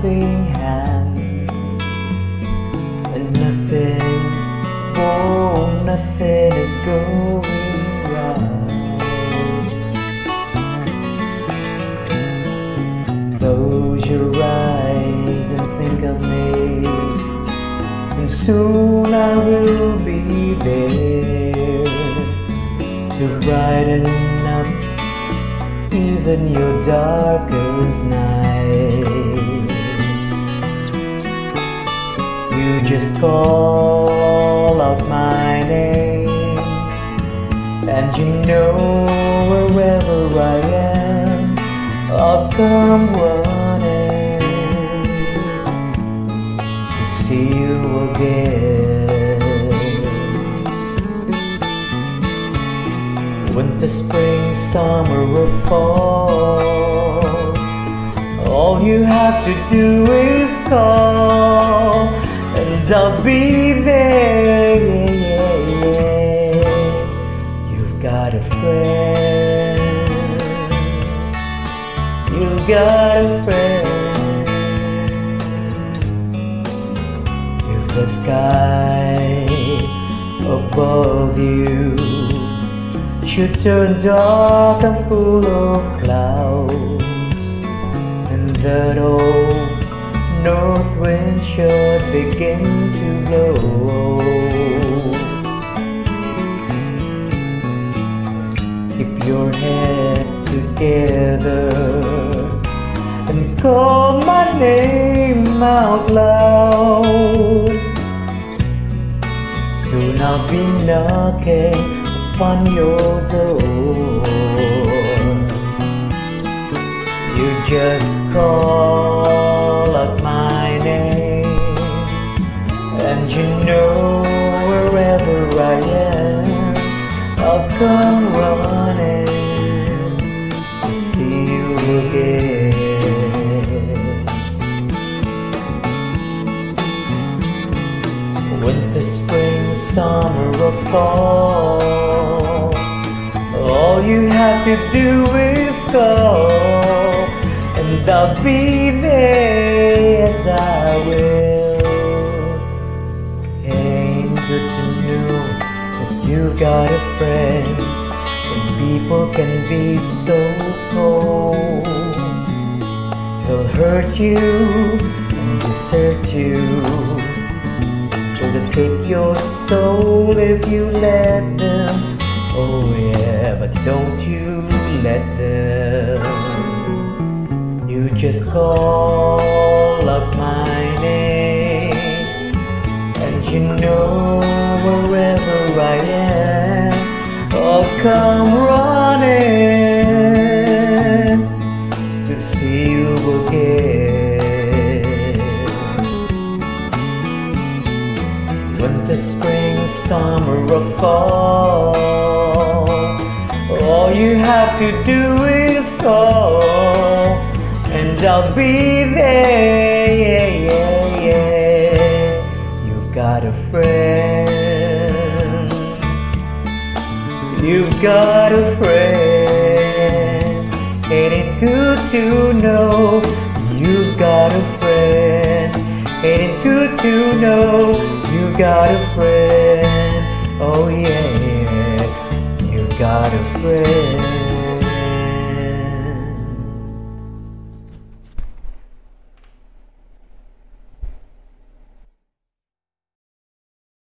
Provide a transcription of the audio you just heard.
helping hand and nothing, oh, nothing is going right. Close your eyes and think of me, and soon I will be there to brighten up even your darkest night. You just call out my name, and you know wherever I am, I'll come running to see you again. Winter, spring, summer, or fall. All you have to do is call, I'll be there. You've got a friend. You've got a friend. If the sky above you should turn dark and full of clouds, and that old north wind should begin to blow. Keep your head together and call my name out loud. Soon I'll be knocking upon your door. Winter, spring, summer, or fall. All you have to do is call, and I'll be there as I will. Ain't to know that you've got a friend, and people can be so cold. They'll hurt you and desert you. They take your soul if you let them? Oh yeah, but don't you let them. You just call up my name, and you know wherever I am, I'll come Winter, spring, summer, or fall. All you have to do is call, and I'll be there. Yeah, yeah, yeah. You've got a friend. You've got a friend. Ain't it good to know you've got a friend? Ain't it good to know got a friend? Oh yeah, you got a friend.